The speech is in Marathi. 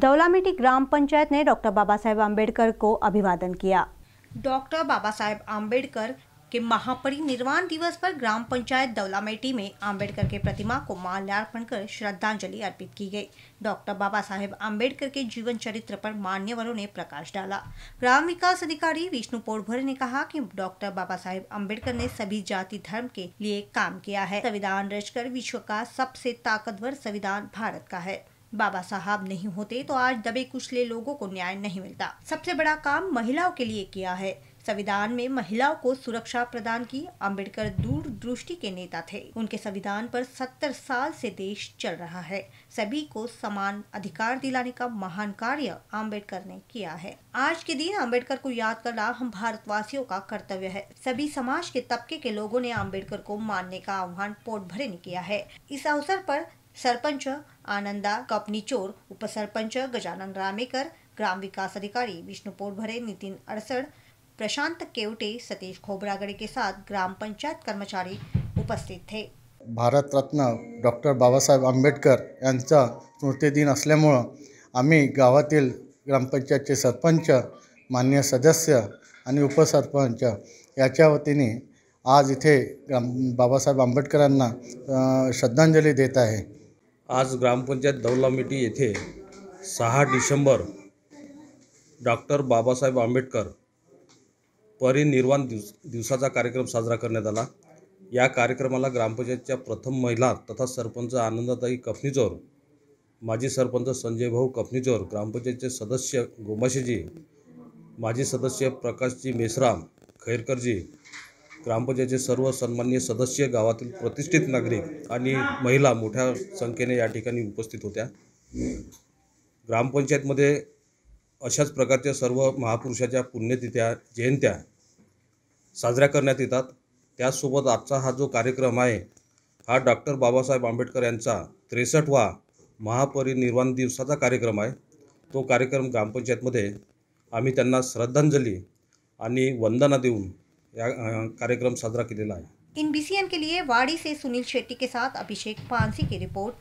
दौलामिटी ग्राम पंचायत ने डॉक्टर बाबा साहेब आम्बेडकर को अभिवादन किया। डॉक्टर बाबा साहेब आम्बेडकर के महापरिनिर्वाण दिवस पर ग्राम पंचायत दौलामेटी में आम्बेडकर के प्रतिमा को माल्यार्पण कर श्रद्धांजलि अर्पित की गई। डॉक्टर बाबा साहेब आम्बेडकर के जीवन चरित्र पर मान्यवरों ने प्रकाश डाला। ग्राम विकास अधिकारी विष्णु पोड़भरे ने कहा कि डॉक्टर बाबा साहेब आम्बेडकर ने सभी जाति धर्म के लिए काम किया है। संविधान रचकर विश्व का सबसे ताकतवर संविधान भारत का है। बाबा साहब नहीं होते तो आज दबे कुचले लोगों को न्याय नहीं मिलता। सबसे बड़ा काम महिलाओं के लिए किया है। संविधान में महिलाओं को सुरक्षा प्रदान की अंबेडकर दूरदृष्टि के नेता थे। उनके संविधान पर सत्तर साल से देश चल रहा है। सभी को समान अधिकार दिलाने का महान कार्य अंबेडकर ने किया है। आज के दिन अंबेडकर को याद करना हम भारतवासियों का कर्तव्य है। सभी समाज के तबके के लोगों ने अंबेडकर को मानने का आह्वान पोर्ट भरे ने किया है। इस अवसर पर सरपंच आनंदा कपनीचोर उपसरपंच गजानन रामेकर ग्राम विकास अधिकारी विष्णु भरे नितिन अड़सड़ प्रशांत केवटे सतीश खोबरागड़े के साथ ग्राम पंचायत कर्मचारी उपस्थित थे। भारतरत्न डॉक्टर बाबासाहेब आंबेडकर यांचा स्मृतिदिन असल्यामुळं आम्ही गावातील ग्रामपंचायतचे सरपंच मान्य सदस्य आणि उपसरपंच याच्या वतीने आज इथे ग्राम बाबासाहेब आंबेडकरांना श्रद्धांजली देत आहे. आज ग्रामपंचायत दौलामिटी येथे सहा डिसेंबर डॉक्टर बाबासाहेब आंबेडकर परिनिर्वाण दिवस दिवसाचा कार्यक्रम साजरा करण्यात आला. या कार्यक्रमाला ग्रामपंचायतच्या प्रथम महिला तथा सरपंच आनंदताई कफनीचोर माजी सरपंच संजय भाऊ कफनीचोर ग्रामपंचायतचे सदस्य गोमाशीजी माजी सदस्य प्रकाशजी मेसराम खैरकरजी ग्रामपंचायतचे सर्व सन्मान्य सदस्य गावातील प्रतिष्ठित नागरिक आणि महिला मोठ्या संख्येने या ठिकाणी उपस्थित होत्या. ग्रामपंचायतमध्ये अशाच प्रकारच्या सर्व महापुरुषाच्या पुण्यतिथ्या जयंत्या साजऱ्या करण्यात येतात. त्याचसोबत आजचा हा जो कार्यक्रम आहे हा डॉक्टर बाबासाहेब आंबेडकर यांचा त्रेसष्टवा महापरिनिर्वाण दिवसाचा कार्यक्रम आहे. तो कार्यक्रम ग्रामपंचायतमध्ये आम्ही त्यांना श्रद्धांजली आणि वंदना देऊन कार्यक्रम साजरा केलेला आहे. इन एन के लिए वाड़ी से सुनील शेट्टी के साथ अभिषेक पानसी की रिपोर्ट।